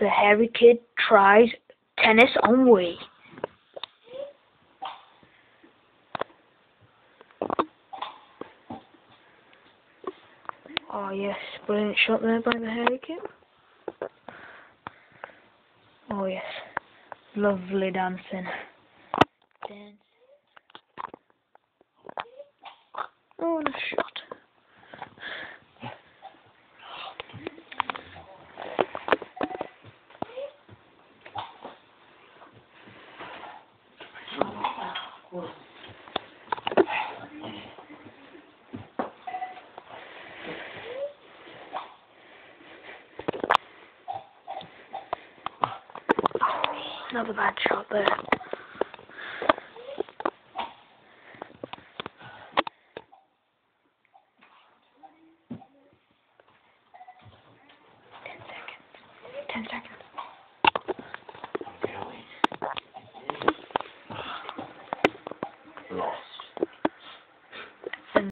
The hairy kid tries tennis on Wii. Oh yes, brilliant shot there by the hairy kid. Oh yes, lovely dancing. Dance. Oh, a shot. Another bad shot there. Ten seconds. Ten seconds.